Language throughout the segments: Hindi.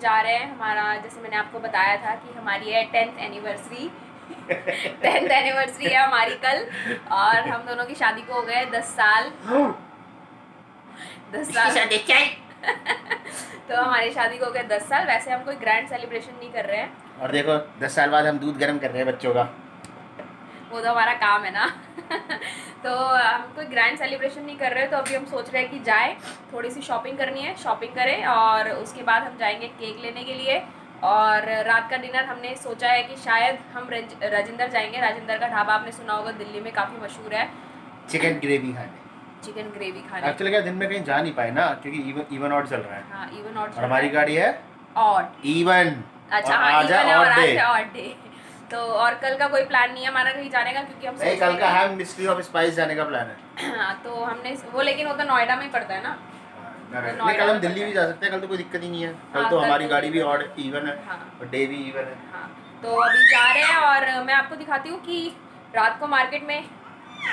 जा रहे हैं हमारा जैसे मैंने आपको बताया था कि हमारी है टेंथ एनिवर्सरी टेंथ एनिवर्सरी है हमारी कल और हम दोनों की शादी को हो गए दस साल। दस साल। तो हमारी शादी को हो गए दस साल। वैसे हम कोई ग्रैंड सेलिब्रेशन नहीं कर रहे हैं। और देखो दस साल बाद हम दूध गर्म कर रहे हैं बच्चों का। वो तो हमारा काम है ना। तो हम कोई ग्रैंड सेलिब्रेशन नहीं कर रहे तो अभी हम सोच रहे हैं कि जाए थोड़ी सी शॉपिंग करनी है शॉपिंग करें और उसके बाद हम जाएँगे केक लेने के लिए। और रात का डिनर हमने सोचा है कि शायद हम रज- राजेंद्र जाएँगे। राजेंद्र का ढाबा आपने सुना होगा दिल्ली में काफ़ी मशहूर है। चिकन ग्रेवी खाने। चिकन ग्रेवी खाने। एक्चुअली क्या दिन में कहीं जा नहीं पाए ना क्योंकि इवन इवन ऑड चल रहा है। हाँ इवन और हमारी गाड़ी है ऑड इवन अच्छा हाँ है और ऑड डे तो और कल का कोई प्लान नहीं है हमारा कहीं जाने का क्योंकि हम नहीं कल का है मिस्ट्री ऑफ़ स्पाइस जाने का प्लान है। हाँ तो हमने वो लेकिन वो तो नोएडा में ही पड़ता है ना। नहीं, कल हम दिल्ली भी जा सकते हैं कल तो कोई दिक्कत ही नहीं है। कल हाँ, तो हमारी तो- गाड़ी भी ऑड इवन है। हाँ और डे भी इवन है। हाँ तो अभी जा रहे हैं और मैं आपको दिखाती हूँ कि रात को मार्केट में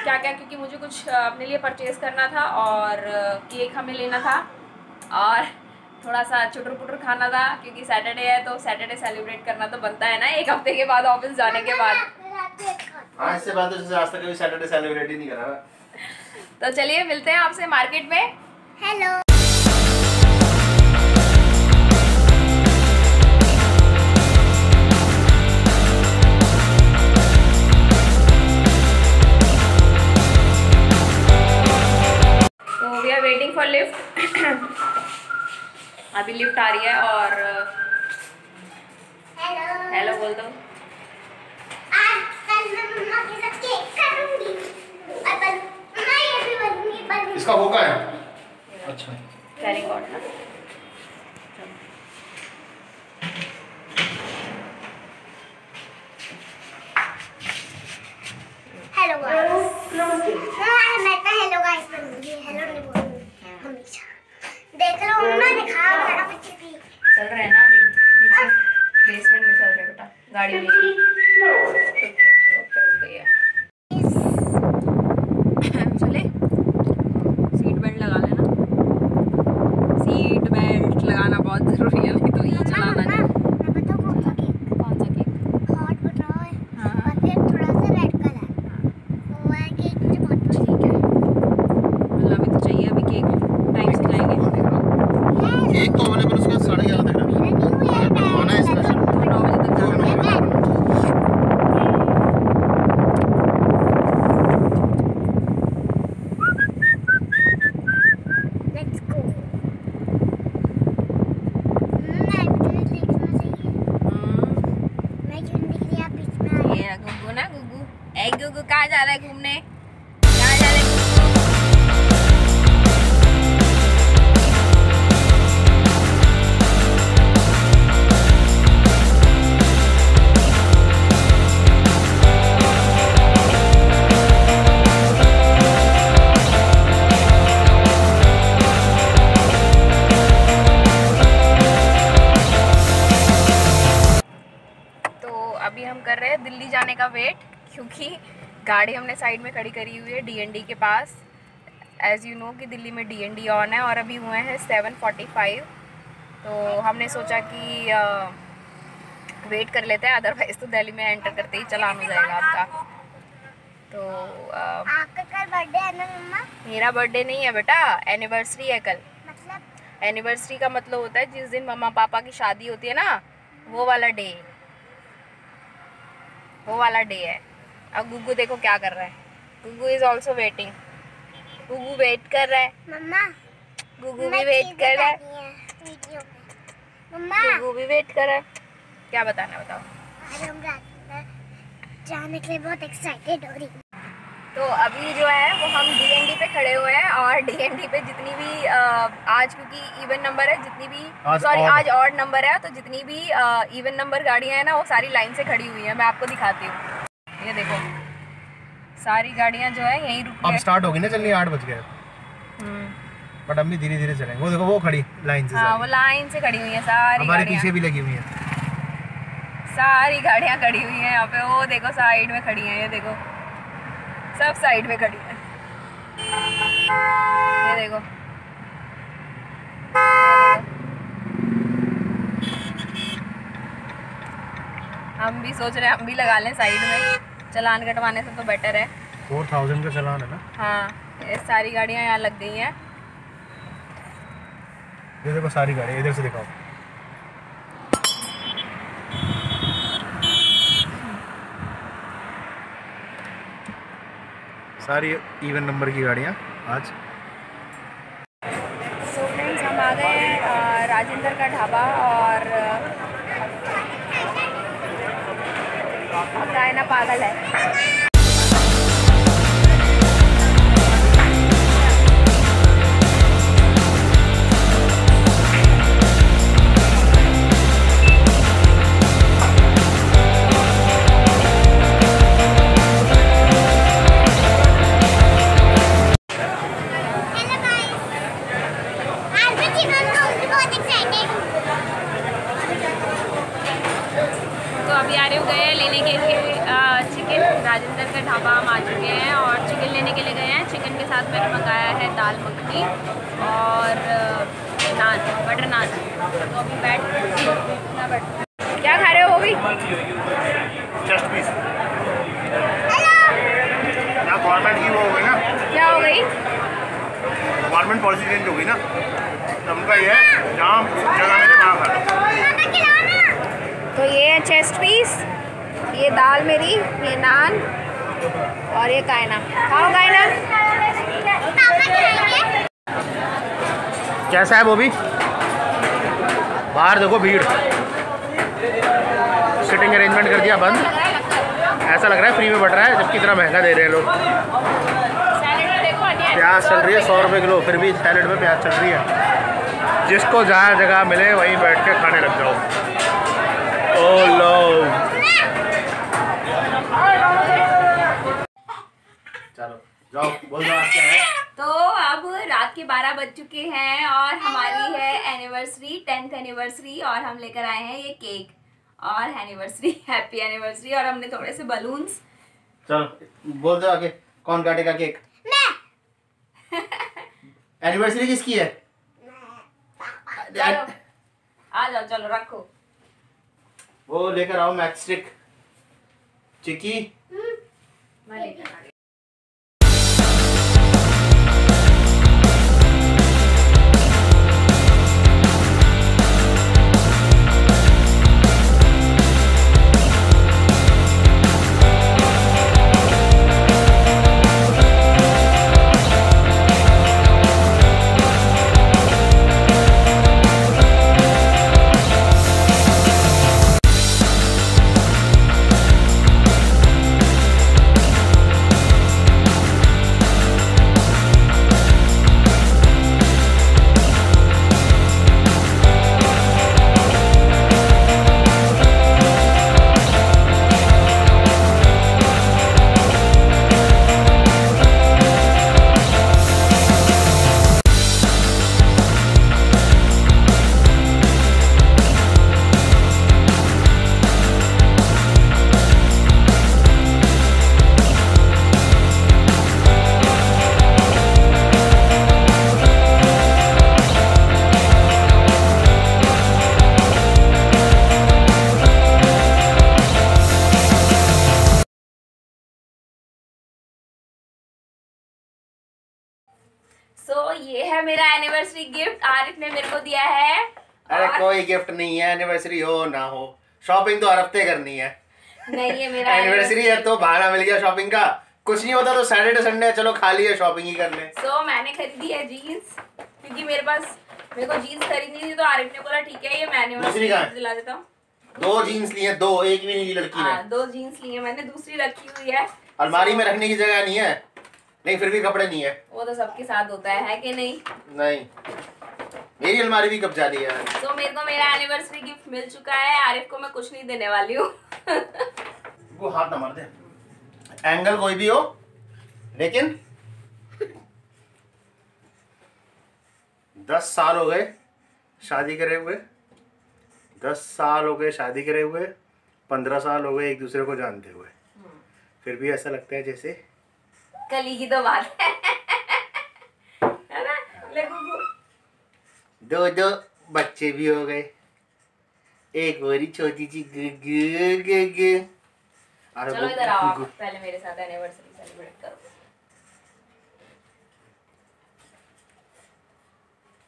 क्या क्या क्योंकि मुझे कुछ अपने लिए परचेज़ करना था और केक हमें लेना था। और थोड़ा सा चुटर पुटर खाना था क्योंकि सैटरडे है तो सैटरडे सेलिब्रेट करना तो बनता है ना एक हफ़्ते के बाद ऑफ़िस जाने के बाद। हाँ इससे बात आज तक कभी सैटरडे सेलिब्रेट ही नहीं करा तो चलिए मिलते हैं आपसे मार्केट में। हेलो अभी लिफ्ट आ रही है और हेलो हेलो बोल दो। आज कल मैं मम्मा के साथ केक करूँगी। और बल मैं ये भी बनूँगी बलून इसका वो का है? अच्छा। वेरी गुड ना? हेलो गाइस मैं मैं तो हेलो गाइस बनूँगी। हेलो नहीं बोलूँगी। हमेशा। देख लो मम्मा दिखा चल रहे हैं ना अभी नीचे बेसमेंट में चल रहे बेटा गाड़ी में छुट्टी रुक गई है चले सीट बेल्ट लगा लेना सीट बेल्ट लगाना बहुत ज़रूरी है नहीं तो ई चलाना मम्मा नहीं मैं बताऊँ कौन सा केक कौन सा केक हॉट बताओ है हाँ और फिर थोड़ा सा रेड कलर वो है केक मुझे बहुत पसंद ठीक है मिलना भी तो चाहिए अभी केक टाइम से जाएँगे है एक तो अवेलेबल उसका साढ़े ग्यारह तक है मेरा नहीं हुआ है बनवाना है स्पेशल नौ बजे तक जाना है Let's go. मैं भी देखना चाहिए हम्म, मैं क्यों नहीं दिख रही आप बीच में आ ये ना गुग्गू ना गुग्गू ए गुग्गू कहाँ जा रहा है घूमने? गाड़ी हमने साइड में खड़ी करी हुई है डीएनडी के पास। एज़ यू नो कि दिल्ली में डीएनडी ऑन है और अभी हुए हैं सेवन फोर्टी फाइव तो हमने सोचा कि वेट कर लेते हैं अदरवाइज़ तो दिल्ली में एंटर करते ही चलान हो जाएगा आपका। तो आपका कल बर्थडे है ना मम्मा? मेरा बर्थडे नहीं है बेटा एनिवर्सरी है कल। मतलब? एनिवर्सरी का मतलब होता है जिस दिन मम्मा पापा की शादी होती है ना वो वाला डे वो वाला डे है। अब गुग्गू देखो क्या कर रहा है। गुग्गू इज़ ऑल्सो वेटिंग गुग्गू वेट कर रहा है। मम्मा गुग्गू भी वेट कर रहा है। बतानी वीडियो में। मम्मा। गुग्गू भी वेट कर रहा है। क्या बताना बताओ। आज हम जाने के लिए बहुत एक्साइटेड हो रही तो अभी जो है वो हम डीएनडी पे खड़े हुए हैं और डीएनडी पे जितनी भी आज क्योंकि इवन नंबर है जितनी भी सॉरी आज ऑड नंबर है तो जितनी भी इवन नंबर गाड़ियाँ हैं ना वो सारी लाइन से खड़ी हुई हैं। मैं आपको दिखाती हूँ। ये देखो। सारी गाड़ियाँ जो है यहीं रुकी अब स्टार्ट होगी ना चलनी आठ बज गए। हम्म। बट अम्मी धीरे धीरे चलेंगे। वो देखो वो खड़ी लाइन से हाँ वो लाइन से खड़ी हुई है सारी हमारे पीछे भी लगी हुई है। सारी गाड़ियाँ खड़ी हुई हैं यहाँ पे। वो देखो साइड में खड़ी हैं ये देखो। सब साइड में खड़ी है। ये देखो। हम भी सोच रहे हैं हम भी लगा लें साइड में। चलान कटवाने से तो बेटर है। फोर थाउज़ेंड का चलान है ना? हाँ ये सारी गाड़ियाँ यहाँ लग गई हैं। ये देखो सारी गाड़ी इधर से दिखाओ। सारी इवन नंबर की गाड़ियाँ आज। सो so फ्रेंड्स हम आ गए हैं राजेंद्र का ढाबा और गायना पागल है। और नान बटर नान तो अभी बैठ ना बैठ क्या खा रहे हो वो भी जस्ट पीस गवर्नमेंट की वो हो गई ना। क्या हो गई? गवर्नमेंट पॉलिसी चेंज हो गई ना। तो उनका ये है जहाँ जगह मिले वहाँ खा तो ये है चेस्ट पीस ये दाल मेरी ये नान और ये कायना। खाओ कायना। कैसा है वो भी। बाहर देखो भीड़। सिटिंग अरेंजमेंट कर दिया, बंद। ऐसा लग रहा है फ्री में बट रहा है, जबकि इतना महँगा दे रहे हैं लोग। प्याज चल रही है, सौ रुपये किलो, फिर भी सैलेड में प्याज चल रही है। जिसको जहाँ जगह मिले, वहीं बैठ के खाने लग जाओ। ओ लो। चलो, जाओ, बोल आज क्या है? के 12 बज चुके हैं और हमारी है एनिवर्सरी टेंथ एनिवर्सरी और हम लेकर आए हैं ये केक और एनिवर्सरी हैप्पी एनिवर्सरी और हमने थोड़े से बलून्स चलो बोल दो आगे कौन काटेगा केक मैं। एनिवर्सरी किसकी है? चलो आ जाओ चलो रखो. वो लेकर आओ मैच स्टिक. चिकी मैं लेकर सो ये है मेरा एनिवर्सरी गिफ्ट आरिफ ने मेरे को दिया है। अरे और कोई गिफ्ट नहीं है एनिवर्सरी हो ना हो। शॉपिंग तो हर हफ़्ते करनी है। नहीं ये मेरा एनिवर्सरी है तो बहाना मिल गया शॉपिंग का। कुछ नहीं होता तो सैटरडे संडे चलो खाली है शॉपिंग ही कर ले। सो मैंने खरीदी है जीन्स क्योंकि मेरे पास मेरे को जीन्स खरीदनी थी तो आरिफ ने बोला ठीक है ये मैं एनिवर्सरी दिला देता हूँ. दो जीन्स लिए दो एक भी नहीं लड़की हाँ ने। दो जीन्स लिए मैंने दूसरी रखी हुई है। अलमारी में रखने की जगह नहीं है। नहीं फिर भी कपड़े नहीं है। वो तो सबके साथ होता है है कि नहीं? नहीं। मेरी अलमारी भी कब जा रही है? सो मेरे को मेरा एनिवर्सरी गिफ्ट मिल चुका है। आरिफ को मैं कुछ नहीं देने वाली हूँ। वो हाथ ना मार दे। एंगल कोई भी हो लेकिन दस साल हो गए शादी करे हुए। दस साल हो गए शादी करे हुए। पंद्रह साल हो गए एक दूसरे को जानते हुए। फिर भी ऐसा लगता है जैसे कल ही तो बात है। है ना? दो दो बच्चे भी हो गए। एक बड़ी छोटी सी गुगु गुगु अरे चलो इधर आओ आप गु- पहले मेरे साथ एनिवर्सरी सेलिब्रेट करो।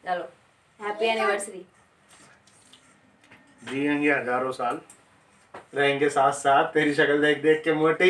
चलो हैप्पी एनिवर्सरी जिएँगे हज़ारों साल। रहेंगे साथ साथ तेरी शक्ल देख देख के मोटी।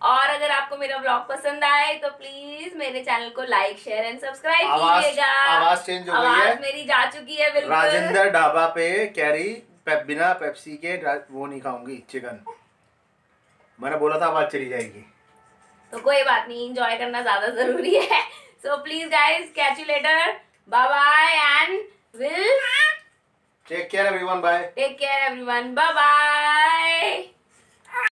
और अगर आपको मेरा ब्लॉग पसंद आए तो प्लीज़ मेरे चैनल को लाइक शेयर एंड सब्सक्राइब कीजिएगा। आवाज़ चेंज हो गई है। मेरी जा चुकी है बिल्कुल। राजेंद्र ढाबा पे कैरी पेप, बिना पेप्सी के वो नहीं खाऊँगी चिकन मैंने बोला था आवाज़ चली जाएगी। तो कोई बात नहीं एंजॉय करना ज़्यादा ज़रूरी है। So please guys catch you later bye bye and will take care everyone bye take care everyone bye bye